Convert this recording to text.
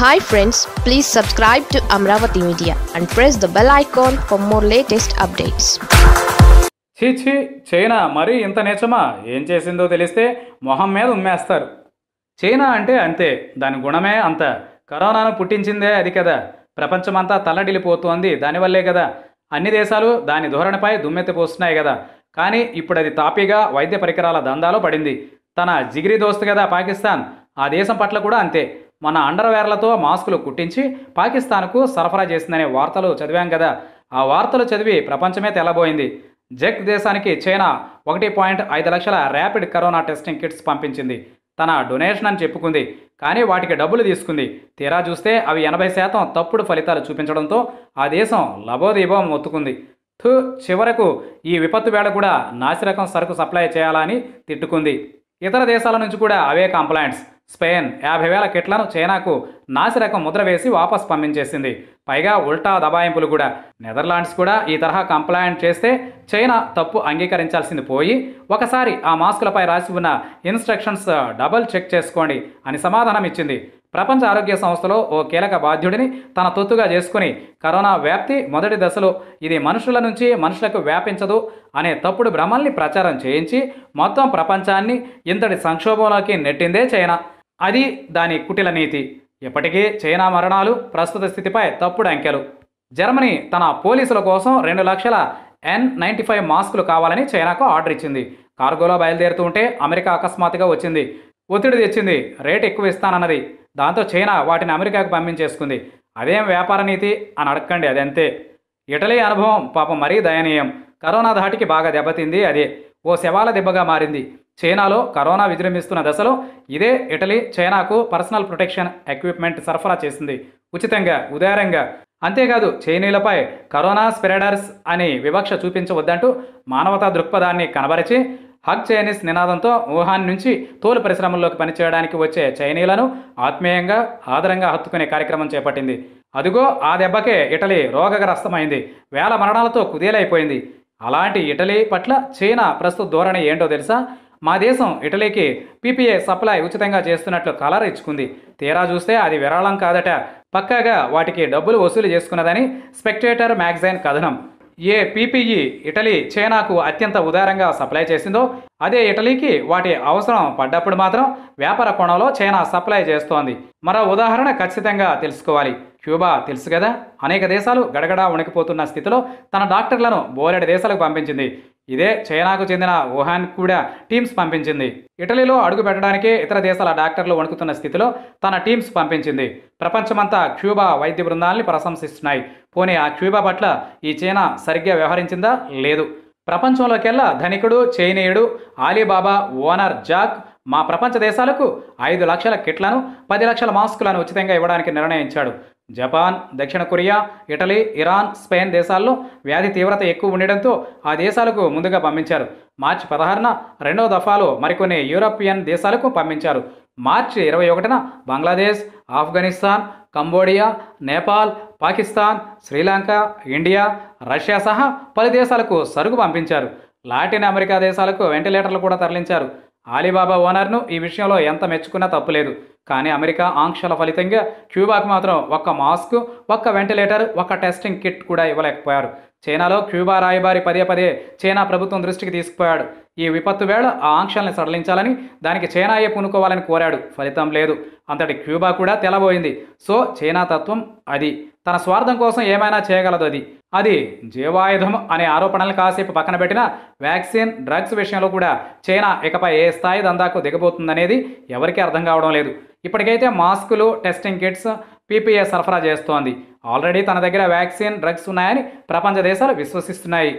Hi friends please subscribe to Amaravati media and press the bell icon for more latest updates ఛీ ఛీ China మరీ ఇంత నీచమా? ఏం చేసిందో తెలిస్తే మొహం మీద ఉమ్మేస్తారు. చైనా అంటే అంతే దాని గుణమే అంత. కరోనాను పుట్టించిందే అది కదా. ప్రపంచమంతా తల్లడిల్లిపోతోంది దానివల్లే కదా. అన్ని దేశాలు దాని ధోరణిపై దుమ్మెత్తిపోస్తున్నాయి కదా. కానీ ఇప్పుడు అది తాపీగా వైద్య పరికరాల దందాలో పడింది. తన జిగిరి దోస్తు కదా పాకిస్తాన్. ఆ దేశం పట్ల కూడా అంతే. మన అండర్వేర్లతో మాస్కులు కుట్టించి పాకిస్తాన్కు సరఫరా చేసిందనే వార్తలు చదివాం కదా. ఆ వార్తలు చదివి ప్రపంచమే తెల్లబోయింది. జెక్ దేశానికి చైనా ఒకటి పాయింట్ ఐదు లక్షల ర్యాపిడ్ కరోనా టెస్టింగ్ కిట్స్ పంపించింది. తన డొనేషన్ అని చెప్పుకుంది. కానీ వాటికి డబ్బులు తీసుకుంది. తీరా చూస్తే అవి ఎనభై శాతం తప్పుడు ఫలితాలు చూపించడంతో ఆ దేశం లబోదీపం ఒత్తుకుంది థు చివరకు ఈ విపత్తు వేళ కూడా నాసిరకం సరుకు సప్లై చేయాలని తిట్టుకుంది. ఇతర దేశాల నుంచి కూడా అవే కంప్లైంట్స్. స్పెయిన్ యాభై వేల కిట్లను చైనాకు నాసిరకం ముద్ర వేసి వాపస్ పంపించేసింది. పైగా ఉల్టా దబాయింపులు కూడా. నెదర్లాండ్స్ కూడా ఈ తరహా కంప్లైంట్ చేస్తే చైనా తప్పు అంగీకరించాల్సింది పోయి ఒకసారి ఆ మాస్కులపై రాసి ఉన్న ఇన్స్ట్రక్షన్స్ డబుల్ చెక్ చేసుకోండి అని సమాధానం ఇచ్చింది. ప్రపంచ ఆరోగ్య సంస్థలో ఓ కీలక బాధ్యుడిని తన తొత్తుగా చేసుకుని కరోనా వ్యాప్తి మొదటి దశలో ఇది మనుషుల నుంచి మనుషులకు వ్యాపించదు అనే తప్పుడు భ్రమల్ని ప్రచారం చేయించి మొత్తం ప్రపంచాన్ని ఇంతటి సంక్షోభంలోకి నెట్టిందే చైనా. అది దాని కుటిల నీతి. ఇప్పటికీ చైనా మరణాలు ప్రస్తుత స్థితిపై తప్పుడు అంకెలు. జర్మనీ తన పోలీసుల కోసం రెండు లక్షల ఎన్ నైంటీ ఫైవ్ మాస్కులు కావాలని చైనాకు ఆర్డర్ ఇచ్చింది. కార్గోలో బయలుదేరుతూ ఉంటే అమెరికా అకస్మాత్తుగా వచ్చింది. ఒత్తిడి తెచ్చింది. రేట్ ఎక్కువ ఇస్తానన్నది. దాంతో చైనా వాటిని అమెరికాకు పంపించేసుకుంది. అదేం వ్యాపార నీతి అని అడగండి అదంతే. ఇటలీ అనుభవం పాపం మరీ దయనీయం. కరోనా ధాటికి బాగా దెబ్బతింది అదే. ఓ శవాల దెబ్బగా మారింది. చైనాలో కరోనా విజృంభిస్తున్న దశలో ఇదే ఇటలీ చైనాకు పర్సనల్ ప్రొటెక్షన్ ఎక్విప్మెంట్ సరఫరా చేసింది. ఉచితంగా ఉదారంగా. అంతేకాదు చైనీలపై కరోనా స్ప్రెడర్స్ అని వివక్ష చూపించవద్దంటూ మానవతా దృక్పథాన్ని కనబరిచి హక్ చైనీస్ నినాదంతో వుహాన్ నుంచి తోలు పరిశ్రమల్లోకి పనిచేయడానికి వచ్చే చైనీలను ఆత్మీయంగా ఆదరంగా హత్తుకునే కార్యక్రమం చేపట్టింది. అదిగో ఆ దెబ్బకే ఇటలీ రోగగ్రస్తమైంది. వేల మరణాలతో కుదేలైపోయింది. అలాంటి ఇటలీ పట్ల చైనా ప్రస్తుత ధోరణి ఏంటో తెలుసా? మా దేశం ఇటలీకి పీపీఏ సప్లై ఉచితంగా చేస్తున్నట్లు కలర్ ఇచ్చుకుంది. తీరా చూస్తే అది విరాళం కాదట. పక్కాగా వాటికి డబ్బులు వసూలు చేసుకున్నదని స్పెక్టేటర్ మ్యాగజైన్ కథనం. ఏ పీపీఈ ఇటలీ చైనాకు అత్యంత ఉదారంగా సప్లై చేసిందో అదే ఇటలీకి వాటి అవసరం పడ్డప్పుడు మాత్రం వ్యాపార కోణంలో చైనా సప్లై చేస్తోంది. మరో ఉదాహరణ ఖచ్చితంగా తెలుసుకోవాలి. క్యూబా తెలుసు కదా? అనేక దేశాలు గడగడా వణికిపోతున్న స్థితిలో తన డాక్టర్లను బోలెడు దేశాలకు పంపించింది. ఇదే చైనాకు చెందిన వుహాన్ కూడా టీమ్స్ పంపించింది. ఇటలీలో అడుగు పెట్టడానికే ఇతర దేశాల డాక్టర్లు వణుకుతున్న స్థితిలో తన టీమ్స్ పంపించింది. ప్రపంచమంతా క్యూబా వైద్య బృందాల్ని ప్రశంసిస్తున్నాయి. పోనీ ఆ క్యూబా పట్ల ఈ చైనా సరిగ్గా వ్యవహరించిందా? లేదు. ప్రపంచంలోకెల్లా ధనికుడు చైనీయుడు ఆలీబాబా ఓనర్ జాక్ మా ప్రపంచ దేశాలకు ఐదు లక్షల కిట్లను పది లక్షల మాస్కులను ఉచితంగా ఇవ్వడానికి నిర్ణయించాడు. జపాన్ దక్షిణ కొరియా ఇటలీ ఇరాన్ స్పెయిన్ దేశాల్లో వ్యాధి తీవ్రత ఎక్కువ ఉండడంతో ఆ దేశాలకు ముందుగా పంపించారు. మార్చి పదహారున రెండో దఫాలో మరికొన్ని యూరోపియన్ దేశాలకు పంపించారు. మార్చి ఇరవై ఒకటిన Bangladesh Afghanistan Cambodia Nepal Pakistan Sri Lanka India Russia సహా పలు దేశాలకు సరుకు పంపించారు. లాటిన్ అమెరికా దేశాలకు వెంటిలేటర్లు కూడా తరలించారు. ఆలీబాబా ఓనర్ను ఈ విషయంలో ఎంత మెచ్చుకున్నా తప్పులేదు. కానీ అమెరికా ఆంక్షల ఫలితంగా క్యూబాకు మాత్రం ఒక్క మాస్క్ ఒక్క వెంటిలేటర్ ఒక్క టెస్టింగ్ కిట్ కూడా ఇవ్వలేకపోయారు. చైనాలో క్యూబా రాయబారి పదే పదే చైనా ప్రభుత్వం దృష్టికి తీసుకుపోయాడు. ఈ విపత్తు వేళ ఆ ఆంక్షల్ని సడలించాలని దానికి చైనాయే పూనుకోవాలని కోరాడు. ఫలితం లేదు. అంతటి క్యూబా కూడా తెలబోయింది. సో చైనా తత్వం అది. తన స్వార్థం కోసం ఏమైనా చేయగలదు అది. అది జీవాయుధం అనే ఆరోపణలు కాసేపు పక్కన పెట్టిన వ్యాక్సిన్ డ్రగ్స్ విషయంలో కూడా చైనా ఇకపై ఏ స్థాయి దందాకు దిగబోతుందనేది ఎవరికీ అర్థం కావడం లేదు. ఇప్పటికైతే మాస్కులు టెస్టింగ్ కిట్స్ పీపీఏ సరఫరా చేస్తోంది. ఆల్రెడీ తన దగ్గర వ్యాక్సిన్ డ్రగ్స్ ఉన్నాయని ప్రపంచ దేశాలు విశ్వసిస్తున్నాయి.